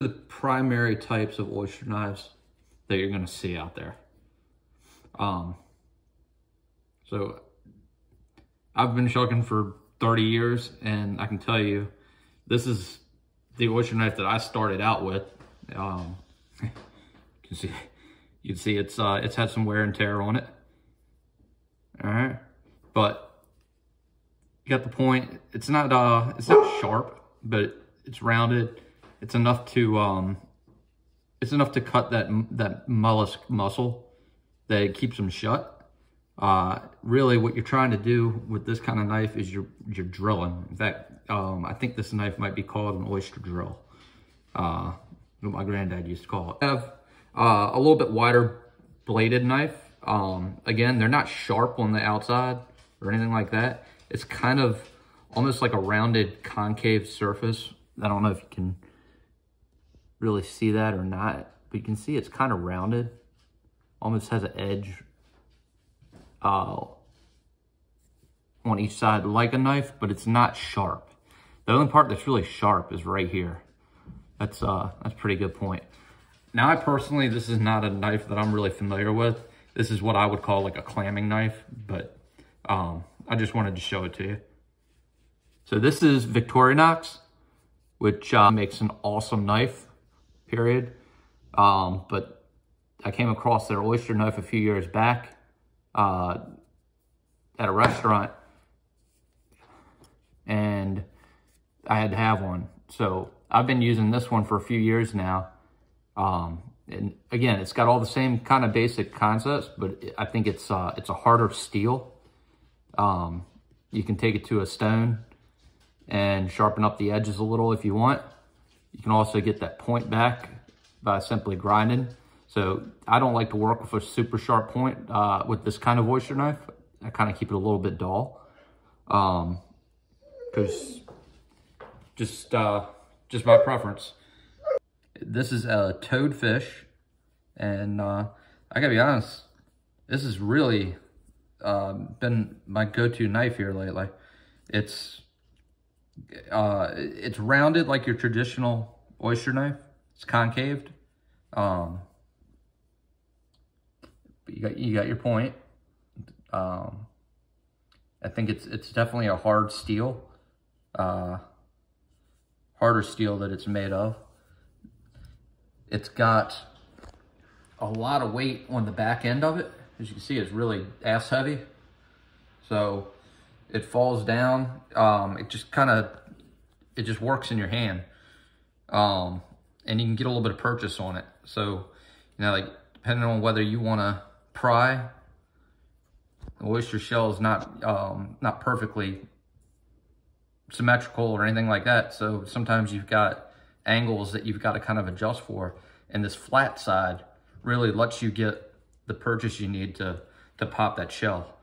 The primary types of oyster knives that you're gonna see out there. Um, so I've been shucking for 30 years and I can tell you, this is the oyster knife that I started out with. Um, you can see, you can see it's, uh, it's had some wear and tear on it. All right. But you got the point. It's not, uh, it's not sharp, but it's rounded. It's enough to, um, it's enough to cut that, that mollusk muscle that keeps them shut. Uh, really what you're trying to do with this kind of knife is you're, you're drilling. In fact, um, I think this knife might be called an oyster drill. Uh, what my granddad used to call it. I have uh, a little bit wider bladed knife. Um, again, they're not sharp on the outside or anything like that. It's kind of almost like a rounded concave surface. I don't know if you can really see that or not, but you can see it's kind of rounded. Almost has an edge uh, on each side like a knife, but it's not sharp. The only part that's really sharp is right here. That's uh, that's pretty good point. Now, I personally, this is not a knife that I'm really familiar with. This is what I would call like a clamming knife, but um, I just wanted to show it to you. So this is Victorinox, which uh, makes an awesome knife, period. Um, but I came across their oyster knife a few years back uh, at a restaurant and I had to have one. So I've been using this one for a few years now. Um, and again, it's got all the same kind of basic concepts, but I think it's uh, it's a harder steel. Um, you can take it to a stone and sharpen up the edges a little if you want. You can also get that point back by simply grinding. So I don't like to work with a super sharp point uh, with this kind of oyster knife. I kind of keep it a little bit dull. Um, cause just, uh, just my preference. This is a toadfish and, uh, I gotta be honest, this has really, uh, been my go-to knife here lately. It's, uh, it's rounded like your traditional oyster knife. It's concaved. Um, you got you got your point. Um, I think it's it's definitely a hard steel, uh, harder steel that it's made of. It's got a lot of weight on the back end of it. As you can see, it's really ass heavy. So it falls down. Um, it just kind of, it just works in your hand. Um, and you can get a little bit of purchase on it. So, you know, like depending on whether you want to pry. The oyster shell is not, um, not perfectly symmetrical or anything like that. So sometimes you've got angles that you've got to kind of adjust for. And this flat side really lets you get the purchase you need to, to pop that shell.